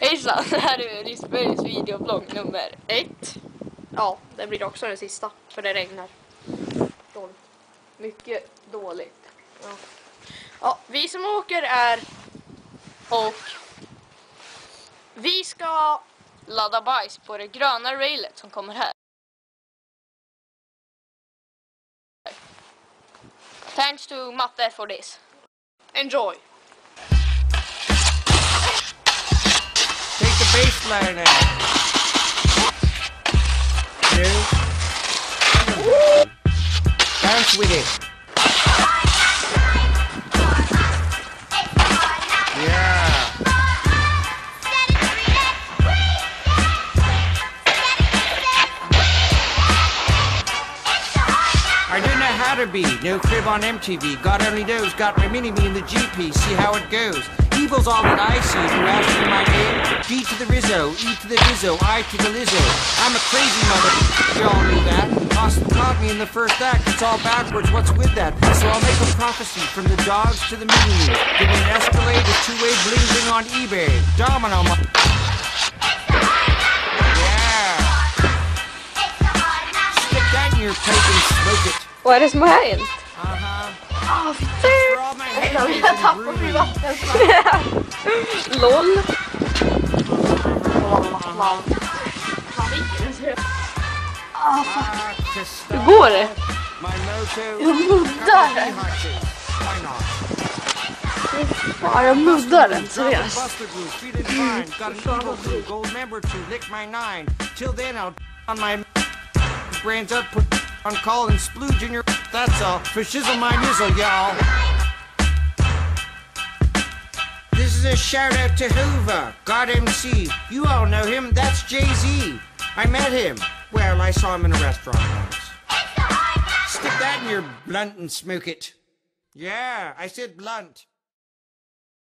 Hejsan, det här är Risbergs videoblogg nummer ett. Ja, det blir också den sista, för det regnar. Dåligt. Mycket dåligt. Ja. ja, vi som åker är och vi ska ladda bajs på det gröna railet som kommer här. Thanks to Matte for this. Enjoy! Take the bass line out. Two. Dance with it. Yeah. I don't know how to be. No crib on MTV. God only knows. Got my mini me in the GP. See how it goes. Evil's all that I see. You ask for my name? D to the Rizzo, E to the Rizzo, I to the Lizzo. I'm a crazy mother. You all knew that. Austin taught me in the first act. It's all backwards. What's with that? So I'll make a prophecy from the dogs to the mini me. Give me an Escalade, a two-way bling bling on eBay. Domino. mo- Yeah. Stick that in your pipe and smoke it. Vad är det groovies. LOL. Ah, Christoph. Hur går det? Jag muddar. Jag muddar den, seriöst. My then, I'll on call and splooge in your. That's all. For shizzle my nizzle, y'all. This is a shout out to Hova, God MC. You all know him. That's Jay Z. I met him. Well, I saw him in a restaurant once. Stick that in your blunt and smoke it. Yeah, I said blunt.